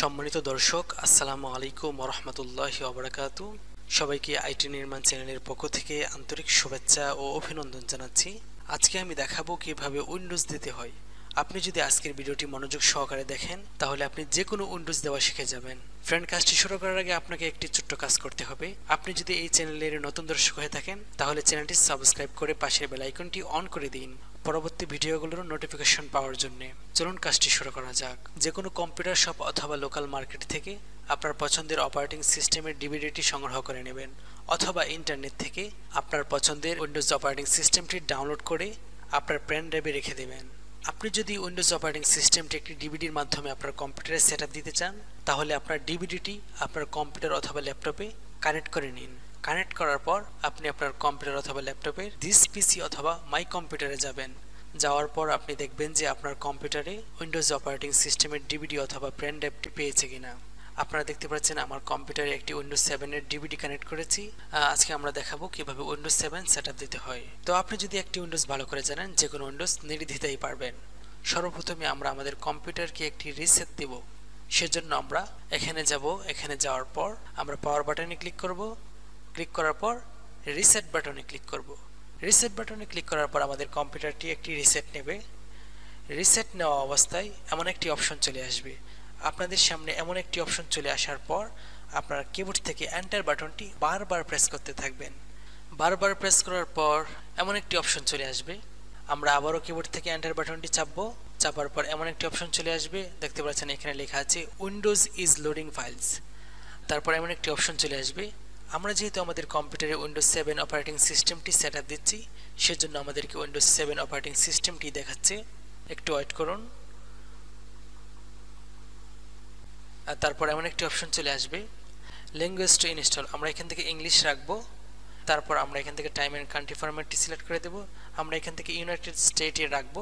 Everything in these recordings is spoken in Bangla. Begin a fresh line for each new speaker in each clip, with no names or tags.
সম্মানিত দর্শক, আসসালামু আলাইকুম রহমতুল্লাহ অবরাকাতু সবাইকে আইটি নির্মাণ চ্যানেলের পক্ষ থেকে আন্তরিক শুভেচ্ছা ও অভিনন্দন জানাচ্ছি। আজকে আমি দেখাবো কীভাবে উইন্ডোজ দিতে হয়। আপনি যদি আজকের ভিডিওটি মনোযোগ সহকারে দেখেন, তাহলে আপনি যে কোনো উইন্ডোজ দেওয়া শিখে যাবেন। ফ্রেন্ড কাজটি শুরু করার আগে আপনাকে একটি ছোট্ট কাজ করতে হবে। আপনি যদি এই চ্যানেলের নতুন দর্শক হয়ে থাকেন, তাহলে চ্যানেলটি সাবস্ক্রাইব করে পাশের বেল আইকনটি অন করে দিন পরবর্তী ভিডিওগুলোর নোটিফিকেশন পাওয়ার জন্য। চলুন কাজটি শুরু করা যাক। যে কোনো কম্পিউটার শপ অথবা লোকাল মার্কেট থেকে আপনার পছন্দের অপারেটিং সিস্টেমের ডিভিডিটি সংগ্রহ করে নেবেন, অথবা ইন্টারনেট থেকে আপনার পছন্দের উইন্ডোজ অপারেটিং সিস্টেমটি ডাউনলোড করে আপনার পেন ড্রাইভে রেখে দেবেন। আপনি যদি উইন্ডোজ অপারেটিং সিস্টেমটি একটি ডিভিডির মাধ্যমে আপনার কম্পিউটারে সেট দিতে চান, তাহলে আপনার ডিভিডিটি আপনার কম্পিউটার অথবা ল্যাপটপে কানেক্ট করে নিন। কানেক্ট করার পর আপনি আপনার কম্পিউটার অথবা ল্যাপটপের দিস পিসি অথবা মাই কম্পিউটারে যাবেন। যাওয়ার পর আপনি দেখবেন যে আপনার কম্পিউটারে উইন্ডোজ অপারেটিং সিস্টেমের ডিভিডি অথবা পেন অ্যাপটি পেয়েছে কিনা। আপনারা দেখতে পাচ্ছেন আমার কম্পিউটারে একটি উইন্ডোজ সেভেনের ডিভিডি কানেক্ট করেছি। আজকে আমরা দেখাবো কীভাবে উইন্ডোজ সেভেন সেট দিতে হয়। তো আপনি যদি একটি উইন্ডোজ ভালো করে জানেন, যে কোনো উইন্ডোজ নির্দ্বিধাই পারবেন। সর্বপ্রথমে আমরা আমাদের কম্পিউটারকে একটি রিসেট দেব। সেজন্য আমরা এখানে যাব, এখানে যাওয়ার পর আমরা পাওয়ার বাটনে ক্লিক করব। ক্লিক করার পর রিসেট বাটনে ক্লিক করব। রিসেট বাটনে ক্লিক করার পর আমাদের কম্পিউটারটি একটি রিসেট নেবে। রিসেট নেওয়া অবস্থায় এমন একটি অপশন চলে আসবে। আপনাদের সামনে এমন একটি অপশন চলে আসার পর আপনার কিবোর্ড থেকে এন্টার বাটনটি বারবার প্রেস করতে থাকবেন। বারবার প্রেস করার পর এমন একটি অপশন চলে আসবে। আমরা আবারও কিবোর্ড থেকে এন্টার বাটনটি চাপবো। চাপার পর এমন একটি অপশন চলে আসবে। দেখতে পাচ্ছেন এখানে লেখা আছে উইন্ডোজ ইজ লোডিং ফাইলস তারপর এমন একটি অপশন চলে আসবে। আমরা যেহেতু আমাদের কম্পিউটারে উইন্ডোজ সেভেন অপারেটিং সিস্টেমটি সেট আপ দিচ্ছি, সেজন্য আমাদেরকে উইন্ডোজ সেভেন অপারেটিং সিস্টেমটি দেখাচ্ছে। একটু ওয়েট করুন আর তারপর এমন একটি অপশন চলে আসবে ল্যাঙ্গুয়েজ টু ইনস্টল আমরা এখান থেকে ইংলিশ রাখব, তারপর আমরা এখান থেকে টাইম অ্যান্ড কান্ট্রি ফরম্যাটটি সিলেক্ট করে দেবো, আমরা এখান থেকে ইউনাইটেড স্টেটে রাখব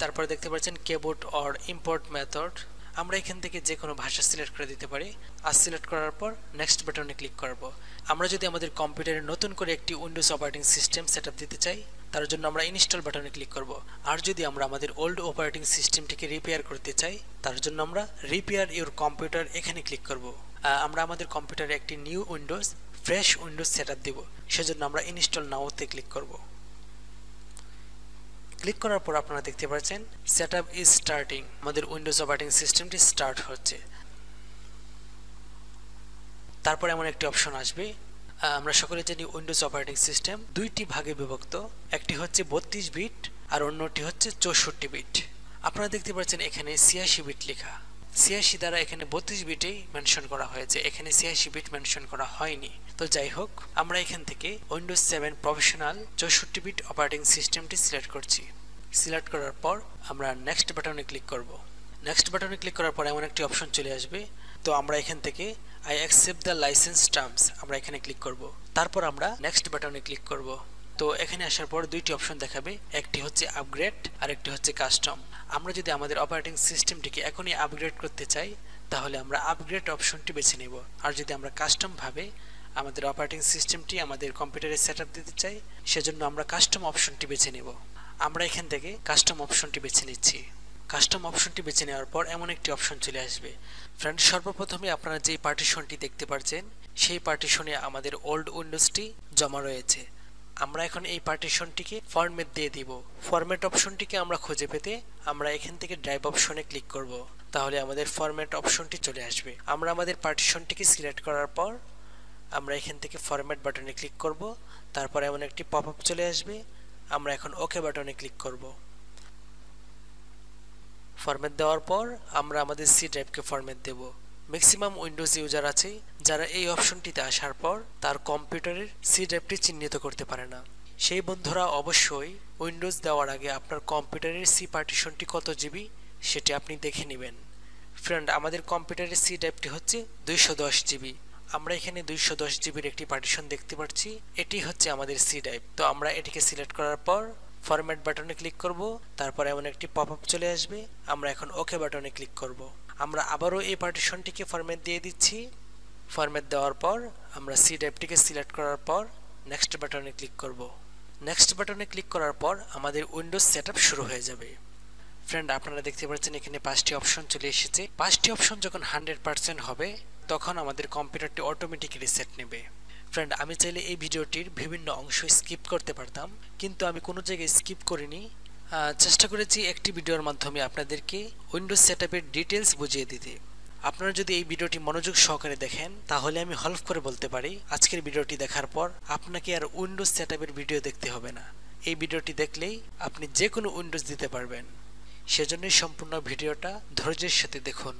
তারপরে দেখতে পাচ্ছেন কেবোর্ড অর ইম্পোর্ট মেথড আমরা এখান থেকে যে কোনো ভাষা সিলেক্ট করে দিতে পারি। আর সিলেক্ট করার পর নেক্সট বাটনে ক্লিক করব। আমরা যদি আমাদের কম্পিউটারে নতুন করে একটি উইন্ডোজ অপারেটিং সিস্টেম সেট দিতে চাই তার জন্য আমরা ইনস্টল বাটনে ক্লিক করব। আর যদি আমরা আমাদের ওল্ড অপারেটিং সিস্টেমটিকে রিপেয়ার করতে চাই, তার জন্য আমরা রিপেয়ার ইউর কম্পিউটার এখানে ক্লিক করব। আমরা আমাদের কম্পিউটারে একটি new Windows fresh Windows set up দেবো। সেজন্য আমরা ইনস্টল নাওতে ক্লিক করব। ক্লিক করার পর আপনারা দেখতে পাচ্ছেন সেট আপ ইজ স্টার্টিং আমাদের উইন্ডোজ অপারেটিং সিস্টেমটি স্টার্ট হচ্ছে। তারপর এমন একটি অপশন আসবে আমরা সকলে জানি উইন্ডোজ অপারেটিং সিস্টেম দুইটি ভাগে বিভক্ত। একটি হচ্ছে বত্রিশ বিট আর অন্যটি হচ্ছে চৌষট্টি বিট। আপনারা দেখতে পাচ্ছেন এখানে ছিয়াশি বিট লেখা। ছিয়াশি দ্বারা এখানে বত্রিশ বিটেই মেনশন করা হয়েছে। এখানে ছিয়াশি বিট মেনশন করা হয়নি। তো যাই হোক, আমরা এখান থেকে উইন্ডোজ সেভেন প্রফেশনাল চৌষট্টি বিট অপারেটিং সিস্টেমটি সিলেক্ট করছি। সিলেক্ট করার পর আমরা নেক্সট বাটনে ক্লিক করব। নেক্সট বাটনে ক্লিক করার পর এমন একটি অপশন চলে আসবে তো আমরা এখান থেকে I accept the license terms আমরা এখানে ক্লিক করব। তারপর আমরা নেক্সট বাটনে ক্লিক করব। তো এখানে আসার পর দুইটি অপশন দেখাবে, একটি হচ্ছে আপগ্রেড আর একটি হচ্ছে কাস্টম আমরা যদি আমাদের অপারেটিং সিস্টেমটিকে এখনই আপগ্রেড করতে চাই, তাহলে আমরা আপগ্রেড অপশনটি বেছে নেব। আর যদি আমরা কাস্টম ভাবে আমাদের অপারেটিং সিস্টেমটি আমাদের কম্পিউটারে সেট দিতে চাই, সেজন্য আমরা কাস্টম অপশনটি বেছে নেব। আমরা এখান থেকে কাস্টম অপশনটি বেছে নিচ্ছি। কাস্টম অপশনটি বেছে নেওয়ার পর এমন একটি অপশন চলে আসবে। ফ্রেন্ড সর্বপ্রথমে আপনারা যেই পার্টিশনটি দেখতে পাচ্ছেন সেই পার্টিশনে আমাদের ওল্ড উইন্ডোজটি জমা রয়েছে। আমরা এখন এই পার্টিশনটিকে ফরম্যাট দিয়ে দিব। ফরম্যাট অপশনটিকে আমরা খুঁজে পেতে আমরা এখান থেকে ড্রাইভ অপশনে ক্লিক করব। তাহলে আমাদের ফরম্যাট অপশনটি চলে আসবে। আমরা আমাদের পার্টিশনটিকে সিলেক্ট করার পর আমরা এখান থেকে ফরম্যাট বাটনে ক্লিক করব। তারপর এমন একটি পপ আপ চলে আসবে। আমরা এখন ওকে বাটনে ক্লিক করব। ফরম্যাট দেওয়ার পর আমরা আমাদের সি ড্রাইভকে ফরম্যাট দেব। ম্যাক্সিমাম উইন্ডোজ ইউজার আছে, যারা এই অপশনটিতে আসার পর তার কম্পিউটারের সি ড্রাইভটি চিহ্নিত করতে পারে না। সেই বন্ধুরা অবশ্যই উইন্ডোজ দেওয়ার আগে আপনার কম্পিউটারের সি পার্টিশনটি কত জিবি সেটি আপনি দেখে নেবেন। ফ্রেন্ড আমাদের কম্পিউটারের সি ড্রাইভটি হচ্ছে দুইশো দশ জিবি আমরা এখানে দুইশো দশ জিবির একটি পার্টিশন দেখতে পাচ্ছি, এটি হচ্ছে আমাদের সি ড্রাইভ তো আমরা এটিকে সিলেক্ট করার পর ফরম্যাট বাটনে ক্লিক করব, তারপর এমন একটি পপ আপ চলে আসবে, আমরা এখন ওকে বাটনে ক্লিক করব। আমরা আবারও এই পার্টিশনটিকে ফরম্যাট দিয়ে দিচ্ছি। ফরম্যাট দেওয়ার পর, আমরা সি ড্রাইভটিকে সিলেক্ট করার পর নেক্সট বাটনে ক্লিক করব। নেক্সট বাটনে ক্লিক করার পর, আমাদের উইন্ডোজ সেট শুরু হয়ে যাবে। ফ্রেন্ড আপনারা দেখতে পাচ্ছেন এখানে পাঁচটি অপশন চলে এসেছে। পাঁচটি অপশন যখন হান্ড্রেড পার্সেন্ট হবে, তখন আমাদের কম্পিউটারটি অটোমেটিক রিসেট নেবে। ফ্রেন্ড আমি চাইলে এই ভিডিওটির বিভিন্ন অংশ স্কিপ করতে পারতাম, কিন্তু আমি কোনো জায়গায় স্কিপ করিনি। চেষ্টা করেছি একটি ভিডিওর মাধ্যমে আপনাদেরকে উইন্ডোজ সেট ডিটেলস বুঝিয়ে দিতে। আপনারা যদি এই ভিডিওটি মনোযোগ সহকারে দেখেন, তাহলে আমি হলফ করে বলতে পারি, আজকের ভিডিওটি দেখার পর আপনাকে আর উইন্ডোজ সেট ভিডিও দেখতে হবে না। এই ভিডিওটি দেখলেই আপনি যে কোনো উইন্ডোজ দিতে পারবেন। সেজন্যই সম্পূর্ণ ভিডিওটা ধৈর্যের সাথে দেখুন।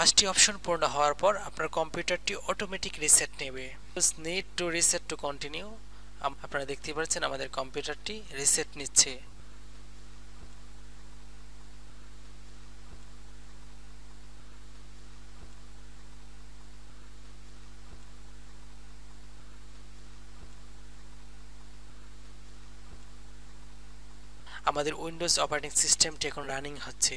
পাঁচটি অপশন পূর্ণ হওয়ার পর আপনার কম্পিউটারটি অটোমেটিক রিসেট নেবে। Need to reset to continue আপনারা দেখতে পাচ্ছেন আমাদের কম্পিউটারটি রিসেট নিচ্ছে। আমাদের উইন্ডোজ অপারেটিং সিস্টেমটি এখন রানিং হচ্ছে।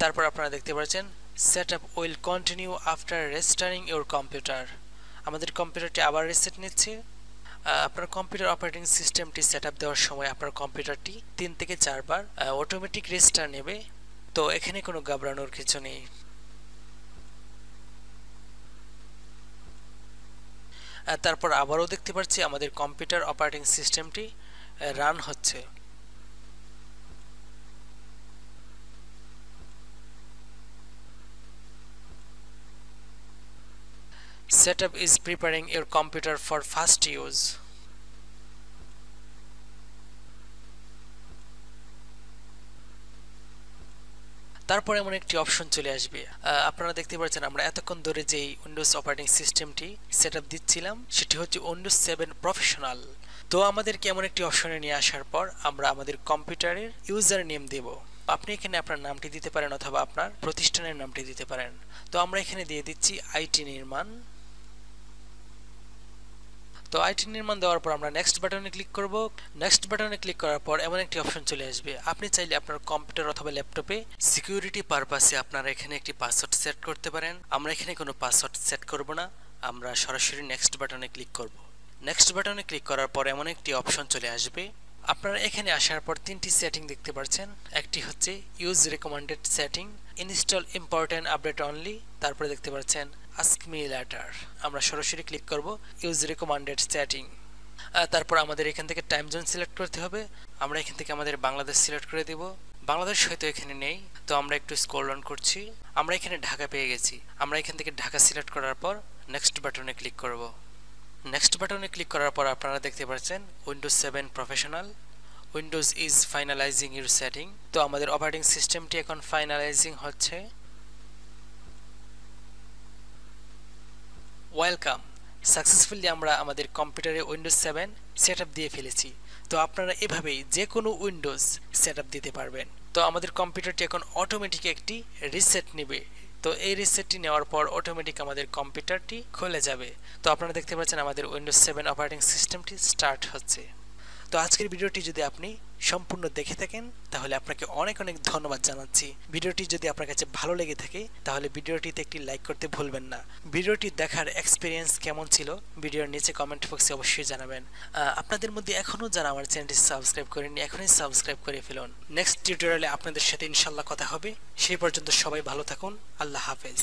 তারপর আপনারা দেখতে পাচ্ছেন set up will continue after restarting your computer আমাদের কম্পিউটারটি আবার রিসেট নিচ্ছে। আপনার কম্পিউটার অপারেটিং সিস্টেমটি সেট আপ দেওয়ার সময় আপনার কম্পিউটারটি তিন থেকে চারবার অটোমেটিক রেস্টার নেবে। তো এখানে কোনো ঘাবড়ানোর কিছু নেই। তারপর আবারও দেখতে পাচ্ছি আমাদের কম্পিউটার অপারেটিং সিস্টেমটি রান হচ্ছে। Setup is preparing your computer for fast use. তারপর এমন একটি অপশন চলে আসবে। আপনারা দেখতে পাচ্ছেন আমরা এতক্ষণ ধরে যেই উইন্ডোজ অপারেটিং সিস্টেমটি সেট দিচ্ছিলাম, সেটি হচ্ছে উইন্ডোজ সেভেন প্রফেশনাল তো আমাদেরকে এমন একটি অপশনে নিয়ে আসার পর আমরা আমাদের কম্পিউটারের ইউজার নেম দেব। আপনি এখানে আপনার নামটি দিতে পারেন অথবা আপনার প্রতিষ্ঠানের নামটি দিতে পারেন। তো আমরা এখানে দিয়ে দিচ্ছি আইটি নির্মাণ। তো আইটি নির্মাণ দেওয়ার পর আমরা নেক্সট বাটনে ক্লিক করব। নেক্সট বাটনে ক্লিক করার পর এমন একটি অপশন চলে আসবে। আপনি চাইলে আপনার কম্পিউটার অথবা ল্যাপটপে সিকিউরিটি পারপাসে আপনারা এখানে একটি পাসওয়ার্ড সেট করতে পারেন। আমরা এখানে কোনো পাসওয়ার্ড সেট করব না। আমরা সরাসরি নেক্সট বাটনে ক্লিক করব। নেক্সট বাটনে ক্লিক করার পর এমন একটি অপশন চলে আসবে। আপনারা এখানে আসার পর তিনটি সেটিং দেখতে পাচ্ছেন। একটি হচ্ছে use recommended setting install important update only তারপরে দেখতে পাচ্ছেন আস্ক মি লেটার আমরা সরাসরি ক্লিক করব, ইউজ রেকমেন্ডেড চ্যাটিং। তারপর আমাদের এখান থেকে টাইম জোন সিলেক্ট করতে হবে। আমরা এখান থেকে আমাদের বাংলাদেশ সিলেক্ট করে দেব। বাংলাদেশ হয়তো এখানে নেই, তো আমরা একটু স্ক্রল ডাউন করছি। আমরা এখানে ঢাকা পেয়ে গেছি। আমরা এখান থেকে ঢাকা সিলেক্ট করার পর নেক্সট বাটনে ক্লিক করব। নেক্সট বাটনে ক্লিক করার পর আপনারা দেখতে পাচ্ছেন windows seven professional windows is finalising your setting তো আমাদের অপারেটিং সিস্টেমটি এখন ফাইনালাইজিং হচ্ছে। ওয়েলকাম সাকসেসফুলি আমরা আমাদের কম্পিউটারে উইন্ডোজ সেভেন সেট দিয়ে ফেলেছি। তো আপনারা এভাবেই যে কোনো উইন্ডোজ সেট দিতে পারবেন। তো আমাদের কম্পিউটারটি এখন অটোমেটিক একটি রিসেট নেবে। তো এই রিসেটটি নেওয়ার পর অটোমেটিক আমাদের কম্পিউটারটি খুলে যাবে। তো আপনারা দেখতে পাচ্ছেন আমাদের উইন্ডোজ সেভেন অপারেটিং সিস্টেমটি স্টার্ট হচ্ছে। তো আজকের ভিডিওটি যদি আপনি সম্পূর্ণ দেখে থাকেন, তাহলে আপনাকে অনেক অনেক ধন্যবাদ জানাচ্ছি। ভিডিওটি যদি আপনার কাছে ভালো লেগে থাকে, তাহলে ভিডিওটিতে একটি লাইক করতে ভুলবেন না। ভিডিওটি দেখার এক্সপিরিয়েন্স কেমন ছিল, ভিডিওর নিচে কমেন্ট বক্সে অবশ্যই জানাবেন। আপনাদের মধ্যে এখনও যারা আমার চ্যানেলটি সাবস্ক্রাইব করেননি, এখনই সাবস্ক্রাইব করে ফেলুন। নেক্সট টিউটোরিয়ালে আপনাদের সাথে ইনশাল্লাহ কথা হবে। সেই পর্যন্ত সবাই ভালো থাকুন, আল্লাহ হাফেজ।